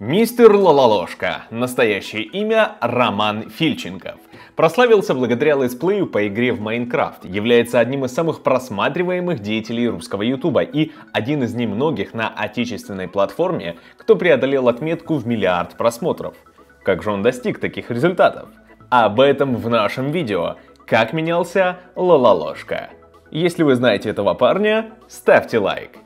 Мистер Лололошка, настоящее имя Роман Фильченков. Прославился благодаря летсплею по игре в Майнкрафт, является одним из самых просматриваемых деятелей русского ютуба и один из немногих на отечественной платформе, кто преодолел отметку в миллиард просмотров. Как же он достиг таких результатов? Об этом в нашем видео. Как менялся Лололошка. Если вы знаете этого парня, ставьте лайк.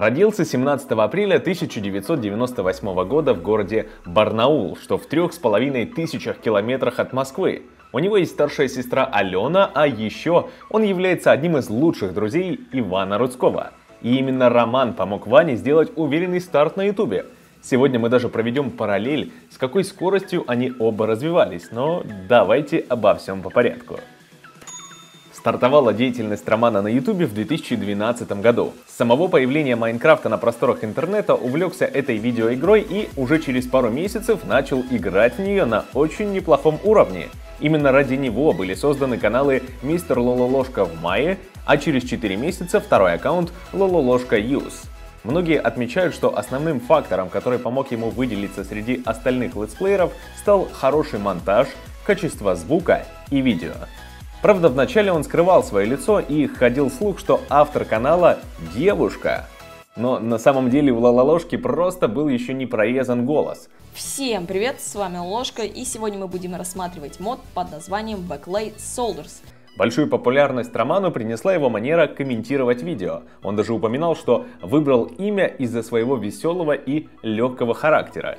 Родился 17 апреля 1998 года в городе Барнаул, что в трех с половиной тысячах километрах от Москвы. У него есть старшая сестра Алена, а еще он является одним из лучших друзей Ивана Рудского. И именно Роман помог Ване сделать уверенный старт на ютубе. Сегодня мы даже проведем параллель, с какой скоростью они оба развивались, но давайте обо всем по порядку. Стартовала деятельность Романа на Ютубе в 2012 году. С самого появления Майнкрафта на просторах интернета увлекся этой видеоигрой и уже через пару месяцев начал играть в нее на очень неплохом уровне. Именно ради него были созданы каналы Мистер Лололошка в мае, а через 4 месяца второй аккаунт Лололошка Юз. Многие отмечают, что основным фактором, который помог ему выделиться среди остальных летсплееров, стал хороший монтаж, качество звука и видео. Правда, вначале он скрывал свое лицо и ходил слух, что автор канала – девушка. Но на самом деле у Лалалошки просто был еще не прорезан голос. Всем привет, с вами Ложка, и сегодня мы будем рассматривать мод под названием Backlight Soldiers. Большую популярность роману принесла его манера комментировать видео. Он даже упоминал, что выбрал имя из-за своего веселого и легкого характера.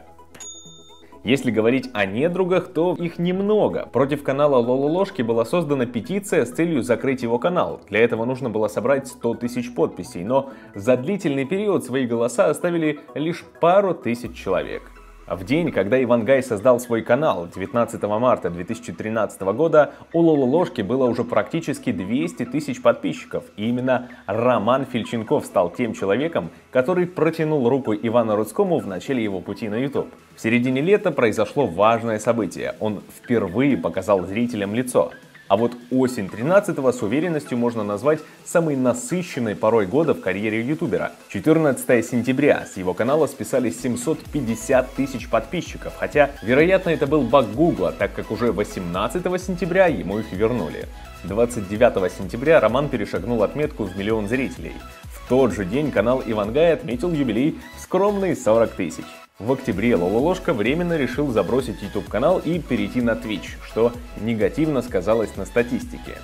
Если говорить о недругах, то их немного. Против канала Лололожки была создана петиция с целью закрыть его канал. Для этого нужно было собрать 100 тысяч подписей, но за длительный период свои голоса оставили лишь пару тысяч человек. В день, когда Иван Гай создал свой канал 19 марта 2013 года, у Лололожки было уже практически 200 тысяч подписчиков. И именно Роман Фильченков стал тем человеком, который протянул руку Ивану Рудскому в начале его пути на YouTube. В середине лета произошло важное событие. Он впервые показал зрителям лицо. А вот осень 13-го с уверенностью можно назвать самой насыщенной порой года в карьере ютубера. 14 сентября с его канала списались 750 тысяч подписчиков, хотя, вероятно, это был баг Гугла, так как уже 18 сентября ему их вернули. 29 сентября Роман перешагнул отметку в миллион зрителей. В тот же день канал Ивангай отметил юбилей в скромные 40 тысяч. В октябре Лололошка временно решил забросить YouTube канал и перейти на Twitch, что негативно сказалось на статистике.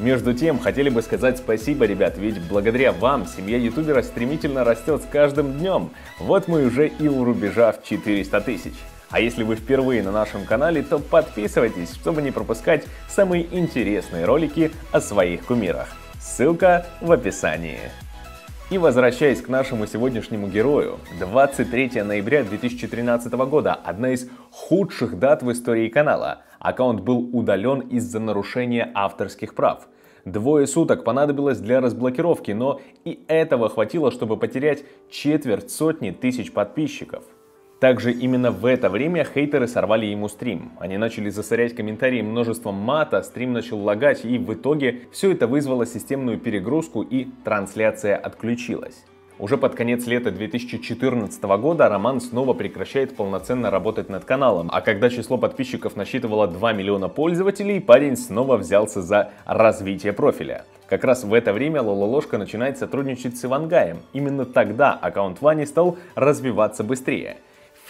Между тем, хотели бы сказать спасибо, ребят, ведь благодаря вам семья ютубера стремительно растет с каждым днем. Вот мы уже и у рубежа в 400 тысяч. А если вы впервые на нашем канале, то подписывайтесь, чтобы не пропускать самые интересные ролики о своих кумирах. Ссылка в описании. И возвращаясь к нашему сегодняшнему герою, 23 ноября 2013 года, одна из худших дат в истории канала. Аккаунт был удален из-за нарушения авторских прав. Двое суток понадобилось для разблокировки, но и этого хватило, чтобы потерять четверть сотни тысяч подписчиков. Также именно в это время хейтеры сорвали ему стрим. Они начали засорять комментарии множеством мата, стрим начал лагать и в итоге все это вызвало системную перегрузку и трансляция отключилась. Уже под конец лета 2014 года Роман снова прекращает полноценно работать над каналом, а когда число подписчиков насчитывало 2 миллиона пользователей, парень снова взялся за развитие профиля. Как раз в это время Лололошка начинает сотрудничать с Ивангаем. Именно тогда аккаунт Вани стал развиваться быстрее.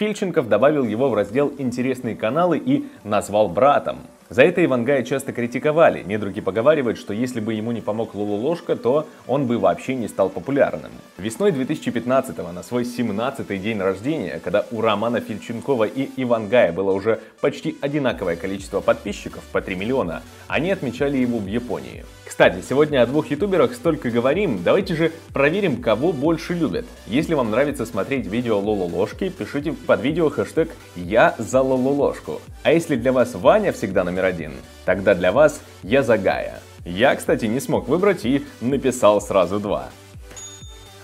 Фильченков добавил его в раздел «Интересные каналы» и назвал братом. За это Ивангая часто критиковали. Недруги поговаривают, что если бы ему не помог Лулу Ложка, то он бы вообще не стал популярным. Весной 2015-го, на свой 17-й день рождения, когда у Романа Фильченкова и Ивангая было уже почти одинаковое количество подписчиков, по 3 миллиона, они отмечали его в Японии. Кстати, сегодня о двух ютуберах столько говорим, давайте же проверим, кого больше любят. Если вам нравится смотреть видео Лололожки, пишите под видео хэштег «Я за Лололожку». А если для вас Ваня всегда номер один, тогда для вас я за Гая. Я, кстати, не смог выбрать и написал сразу два.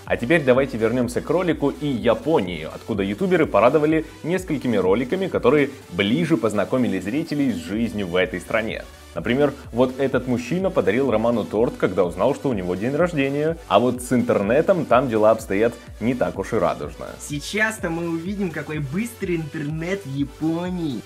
А теперь давайте вернемся к ролику и Японии, откуда ютуберы порадовали несколькими роликами, которые ближе познакомили зрителей с жизнью в этой стране. Например, вот этот мужчина подарил Роману торт, когда узнал, что у него день рождения. А вот с интернетом там дела обстоят не так уж и радужно. Сейчас-то мы увидим, какой быстрый интернет в Японии.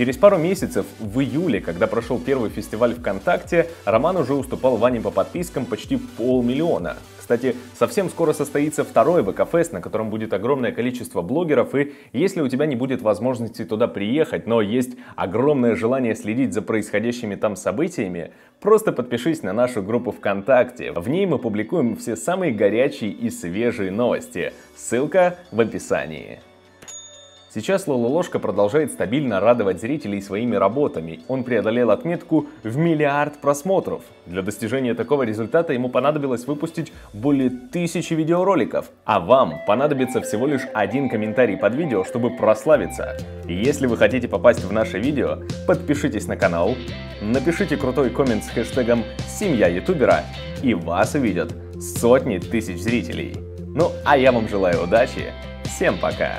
Через пару месяцев, в июле, когда прошел первый фестиваль ВКонтакте, Роман уже уступал Ване по подпискам почти полмиллиона. Кстати, совсем скоро состоится второй ВК-фест, на котором будет огромное количество блогеров, и если у тебя не будет возможности туда приехать, но есть огромное желание следить за происходящими там событиями, просто подпишись на нашу группу ВКонтакте. В ней мы публикуем все самые горячие и свежие новости. Ссылка в описании. Сейчас Лола Ложка продолжает стабильно радовать зрителей своими работами. Он преодолел отметку в миллиард просмотров. Для достижения такого результата ему понадобилось выпустить более тысячи видеороликов. А вам понадобится всего лишь один комментарий под видео, чтобы прославиться. И если вы хотите попасть в наше видео, подпишитесь на канал, напишите крутой коммент с хэштегом «Семья ютубера» и вас увидят сотни тысяч зрителей. Ну а я вам желаю удачи, всем пока!